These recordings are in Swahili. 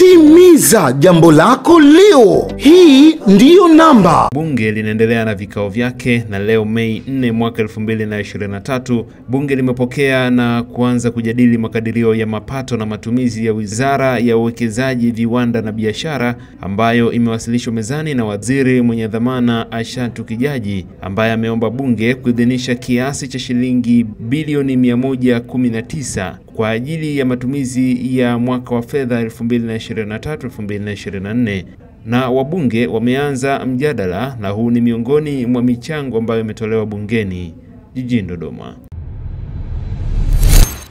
de mim. Timiza jambo lako leo. Hii ndiyo namba. Bunge linaendelea na vikao vyake na leo Mei 4 mwaka 2023, bunge limepokea na kuanza kujadili makadirio ya mapato na matumizi ya Wizara ya Uwekezaji, Viwanda na Biashara ambayo imewasilishwa mezani na waziri mwenye dhamana Ashatu Kijaji ambaye ameomba bunge kuidhinisha kiasi cha shilingi bilioni 119 kwa ajili ya matumizi ya mwaka wa fedha 2023-2024 na wabunge wameanza mjadala na huu ni miongoni mwa michango ambayo imetolewa bungeni jijini Dodoma.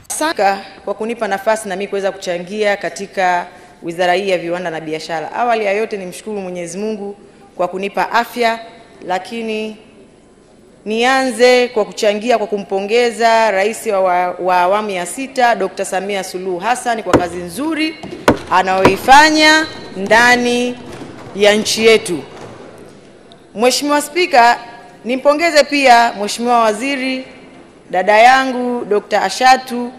Saka kwa kunipa nafasi na mimi kuweza kuchangia katika wizara hii ya viwanda na biashara. Awali ya yote nimshukuru Mwenyezi Mungu kwa kunipa afya, lakini nianze kwa kuchangia kwa kumpongeza Rais wa, wa awamu ya sita Dr. Samia Suluhu Hassan kwa kazi nzuri anayoifanya ndani ya nchi yetu. Mheshimiwa Spika, nimpongeze pia Mheshimiwa Waziri dada yangu Dr. Ashatu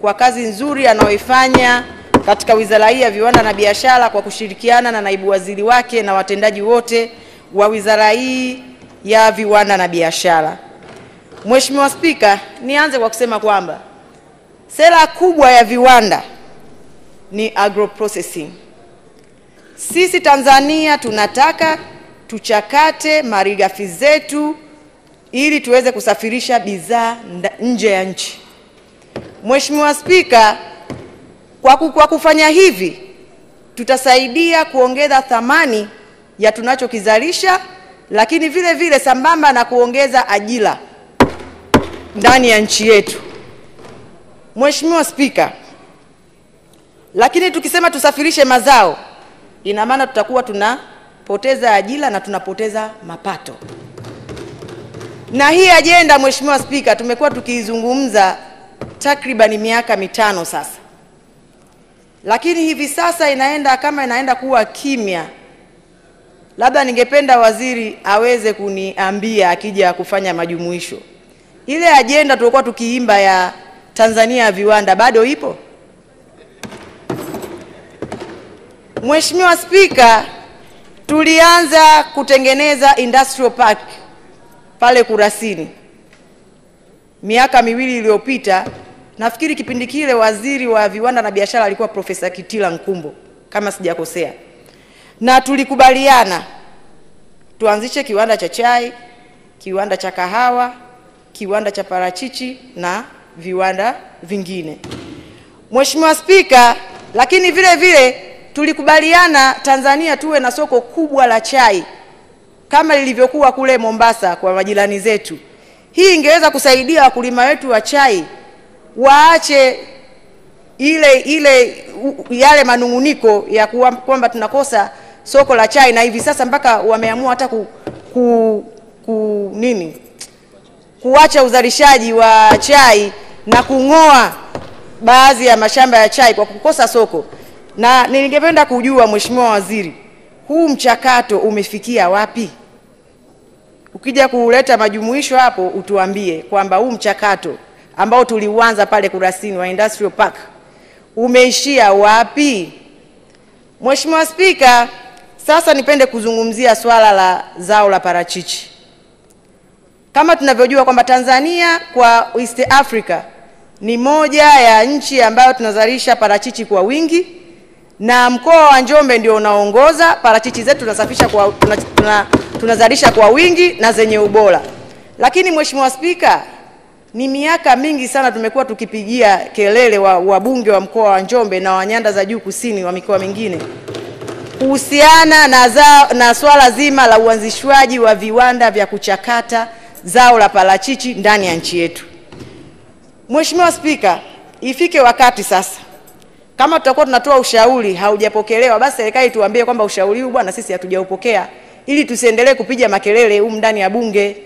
kwa kazi nzuri anayoifanya katika wizara hii ya viwanda na biashara kwa kushirikiana na naibu waziri wake na watendaji wote wa wizara hii ya viwanda na biashara. Mheshimiwa Spika, nianze kwa kusema kwamba sera kubwa ya viwanda ni agroprocessing. Sisi Tanzania tunataka tuchakate malighafi zetu ili tuweze kusafirisha bidhaa nje ya nchi. Mheshimiwa Spika, kwa, kufanya hivi tutasaidia kuongeza thamani ya tunachokizalisha, lakini vile vile sambamba na kuongeza ajira ndani ya nchi yetu. Mheshimiwa Spika, lakini tukisema tusafirishe mazao, ina maana tutakuwa tunapoteza ajira na tunapoteza mapato. Na hii ajenda Mheshimiwa Spika, tumekuwa tukiizungumza takribani miaka mitano sasa, lakini hivi sasa inaenda kama inaenda kuwa kimya. Labda ningependa waziri aweze kuniambia akija kufanya majumuisho, ile ajenda tulikuwa tukiimba ya Tanzania ya viwanda bado ipo? Mheshimiwa Spika, tulianza kutengeneza industrial park pale Kurasini miaka miwili iliyopita. Nafikiri kipindi kile waziri wa viwanda na biashara alikuwa Profesa Kitila Nkumbo kama sijakosea, na tulikubaliana tuanzishe kiwanda cha chai, kiwanda cha kahawa, kiwanda cha parachichi na viwanda vingine. Mheshimiwa Spika, lakini vile vile tulikubaliana Tanzania tuwe na soko kubwa la chai kama lilivyokuwa kule Mombasa kwa majirani zetu. Hii ingeweza kusaidia wakulima wetu wa chai waache ile ile yale manunguniko ya kwamba tunakosa soko la chai, na hivi sasa mpaka wameamua hata ku, ku, ku nini kuacha uzalishaji wa chai na kung'oa baadhi ya mashamba ya chai kwa kukosa soko. Na ningependa kujua Mheshimiwa Waziri, huu mchakato umefikia wapi? Ukija kuleta majumuisho hapo, utuambie kwamba huu mchakato ambao tuliuanza pale Kurasini wa Industrial Park umeishia wapi? Mheshimiwa Spika, sasa nipende kuzungumzia swala la zao la parachichi. Kama tunavyojua kwamba Tanzania kwa East Africa ni moja ya nchi ambayo tunazalisha parachichi kwa wingi na mkoa wa Njombe ndio unaongoza. Parachichi zetu tunasafisha kwa tuna, tuna, tunazalisha kwa wingi na zenye ubora. Lakini Mheshimiwa Spika, ni miaka mingi sana tumekuwa tukipigia kelele wabunge wa, mkoa wa Njombe na wanyanda za juu kusini wa mikoa mingine kuhusiana na, zao, na swala zima la uanzishwaji wa viwanda vya kuchakata zao la parachichi ndani ya nchi yetu. Mheshimiwa Spika, ifike wakati sasa kama tutakuwa tunatoa ushauri haujapokelewa, basi serikali tuambie kwamba ushauri huu bwana, sisi hatujaupokea, ili tusiendelee kupiga makelele humu ndani ya Bunge.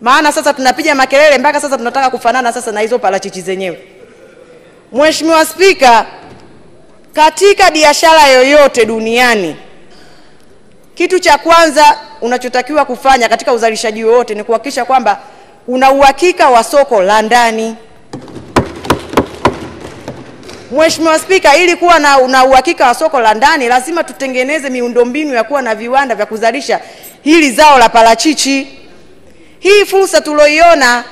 Maana sasa tunapiga makelele mpaka sasa tunataka kufanana sasa na hizo parachichi zenyewe. Mheshimiwa Spika, katika biashara yoyote duniani, kitu cha kwanza unachotakiwa kufanya katika uzalishaji wowote ni kuhakikisha kwamba una uhakika wa soko la ndani. Mheshimiwa Spika, ili kuwa na, na uhakika wa soko la ndani lazima tutengeneze miundombinu ya kuwa na viwanda vya kuzalisha hili zao la parachichi. Hii fursa tulioiona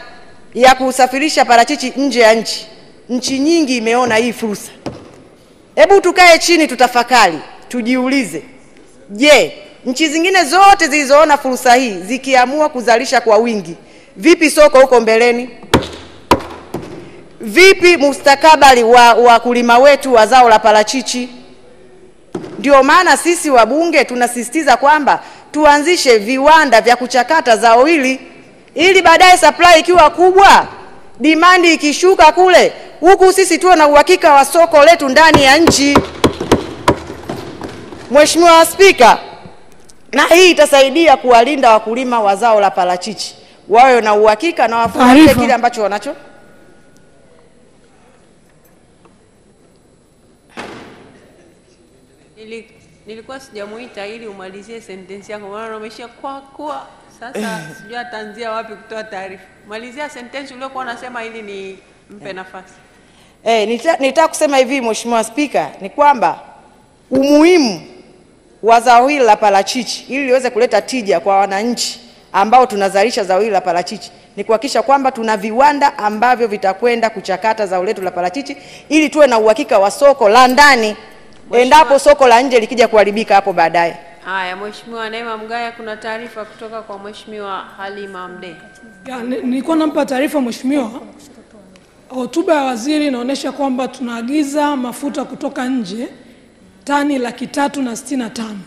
ya kusafirisha parachichi nje ya nchi, nchi nyingi imeona hii fursa. Hebu tukae chini, tutafakari, tujiulize, je, nchi zingine zote zilizoona fursa hii zikiamua kuzalisha kwa wingi, vipi soko huko mbeleni? Vipi mustakabali wa wakulima wetu wa zao la parachichi? Ndio maana sisi wabunge tunasisitiza kwamba tuanzishe viwanda vya kuchakata zao hili ili baadaye supply ikiwa kubwa, demand ikishuka kule, huku sisi tuwe na uhakika wa soko letu ndani ya nchi. Mheshimiwa Spika, na hii itasaidia kuwalinda wakulima wa zao la parachichi wawe na uhakika na wafurahie kile ambacho wanacho Nili, nilikuwa sijamuita ili umalizie sentensi yako, maana umeishia kwa kwa Sasa sijui ataanzia wapi kutoa taarifa. Malizia sentensi uliokuwa unasema ili ni mpe nafasi. Eh, nita- nita kusema hivi Mheshimiwa Spika, ni kwamba umuhimu wa zao hili la parachichi ili liweze kuleta tija kwa wananchi ambao tunazalisha zao hili la parachichi ni kuhakikisha kwamba tuna viwanda ambavyo vitakwenda kuchakata zao letu la parachichi ili tuwe na uhakika wa soko la ndani endapo soko la nje likija kuharibika hapo baadaye. Haya, Mheshimiwa Neema Mgaya, kuna taarifa kutoka kwa Mheshimiwa Halima Mdee. Ya, ni- nilikuwa nampa taarifa mheshimiwa. Hotuba ya waziri inaonyesha kwamba tunaagiza mafuta kutoka nje tani laki tatu na sitini na tano.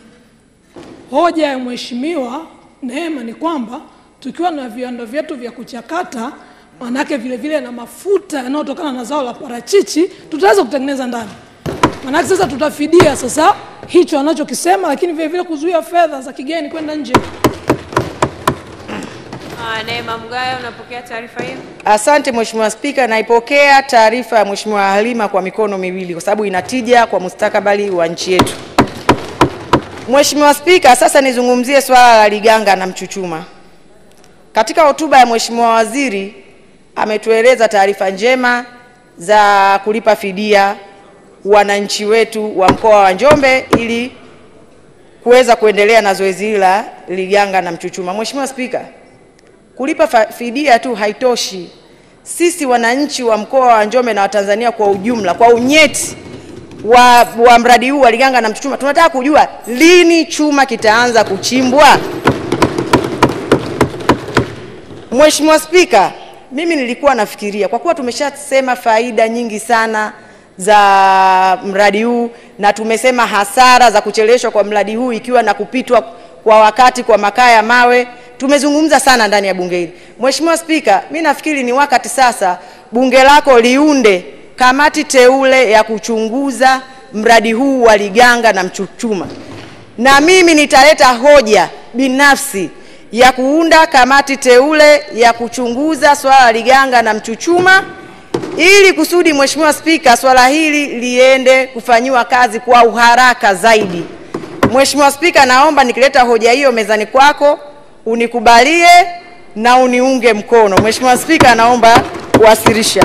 Hoja ya mheshimiwa Neema ni kwamba tukiwa na viwanda vyetu vya kuchakata, manake vilevile vile na mafuta yanayotokana na zao la parachichi tutaweza kutengeneza ndani. Manake sasa tutafidia sasa hicho anachokisema, lakini vile vile kuzuia fedha za kigeni kwenda nje. Haya, Neema Mgaya, unapokea taarifa hiyo? Asante Mheshimiwa Spika, naipokea taarifa ya Mheshimiwa Halima kwa mikono miwili kwa sababu inatija kwa mustakabali wa nchi yetu. Mheshimiwa Spika, sasa nizungumzie swala la Liganga na Mchuchuma. Katika hotuba ya Mheshimiwa Waziri ametueleza taarifa njema za kulipa fidia wananchi wetu wa mkoa wa Njombe ili kuweza kuendelea na zoezi hili la Liganga na Mchuchuma. Mheshimiwa Spika, kulipa fidia tu haitoshi. Sisi wananchi wa mkoa wa Njombe na Watanzania kwa ujumla, kwa unyeti wa, wa mradi huu wa Liganga na Mchuchuma, tunataka kujua lini chuma kitaanza kuchimbwa. Mheshimiwa Spika, mimi nilikuwa nafikiria kwa kuwa tumeshasema faida nyingi sana za mradi huu na tumesema hasara za kucheleweshwa kwa mradi huu ikiwa na kupitwa kwa wakati kwa makaa ya mawe, tumezungumza sana ndani ya bunge hili. Mheshimiwa Spika, mi nafikiri ni wakati sasa bunge lako liunde kamati teule ya kuchunguza mradi huu wa Liganga na Mchuchuma, na mimi nitaleta hoja binafsi ya kuunda kamati teule ya kuchunguza swala la Liganga na Mchuchuma ili kusudi Mheshimiwa Spika, swala hili liende kufanyiwa kazi kwa uharaka zaidi. Mheshimiwa Spika, naomba nikileta hoja hiyo mezani kwako unikubalie na uniunge mkono. Mheshimiwa Spika, naomba kuwasilisha.